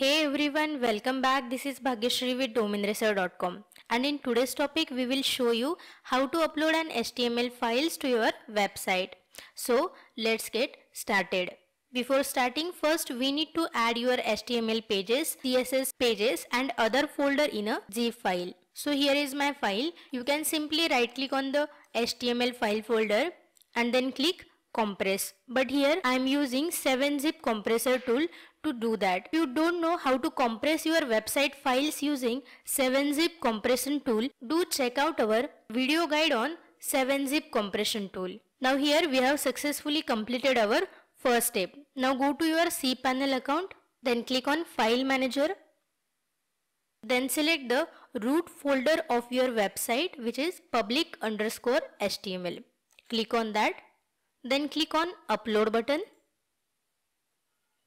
Hey everyone, welcome back. This is Bhagyashree with domainracer.com and in today's topic we will show you how to upload an HTML files to your website. So let's get started. Before starting first we need to add your HTML pages, CSS pages and other folder in a zip file. So here is my file. You can simply right click on the HTML file folder and then click compress. But here I am using 7-zip compressor tool to do that. If you don't know how to compress your website files using 7-zip compression tool, do check out our video guide on 7-zip compression tool. Now here we have successfully completed our first step. Now go to your cPanel account, then click on file manager, then select the root folder of your website which is public underscore HTML. Click on that then click on upload button.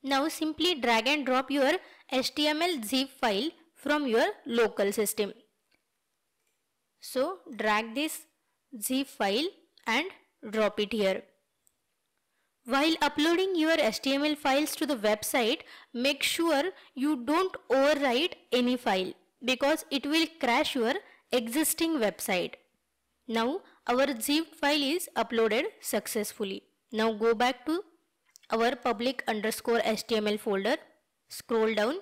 Now simply drag and drop your HTML zip file from your local system. So drag this zip file and drop it here. While uploading your HTML files to the website, make sure you don't overwrite any file because it will crash your existing website. Now our zip file is uploaded successfully. Now go back to our public underscore HTML folder, scroll down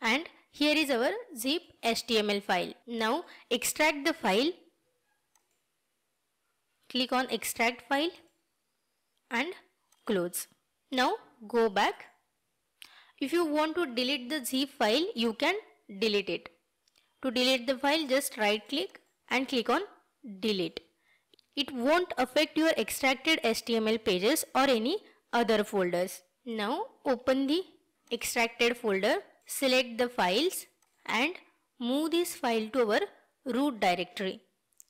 and here is our zip HTML file. Now extract the file, click on extract file and close. Now go back. If you want to delete the zip file, you can delete it. To delete the file, just right click and click on delete. It won't affect your extracted HTML pages or any other folders. Now open the extracted folder, select the files and move this file to our root directory.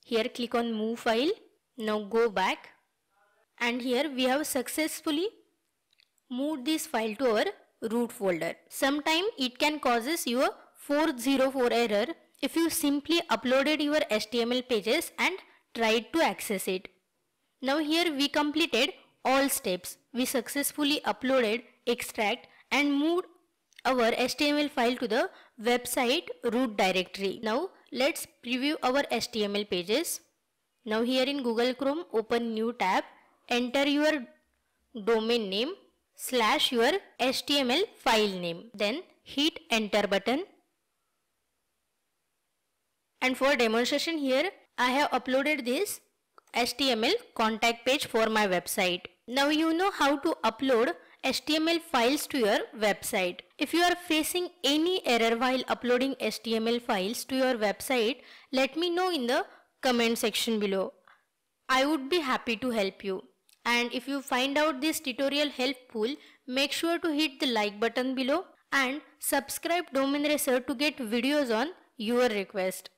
Here click on move file. Now go back and here we have successfully moved this file to our root folder. Sometime it can causes you a 404 error if you simply uploaded your HTML pages and tried to access it. Now here we completed all steps. We successfully uploaded, extract and moved our HTML file to the website root directory. Now let's preview our HTML pages. Now here in Google Chrome open new tab, enter your domain name slash your HTML file name. Then hit enter button and for demonstration here I have uploaded this HTML contact page for my website. Now you know how to upload HTML files to your website. If you are facing any error while uploading HTML files to your website, let me know in the comment section below. I would be happy to help you. And if you find out this tutorial helpful, make sure to hit the like button below and subscribe Domain Racer to get videos on your request.